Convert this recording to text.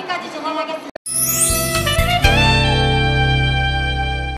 여기까지 진행하겠습니다.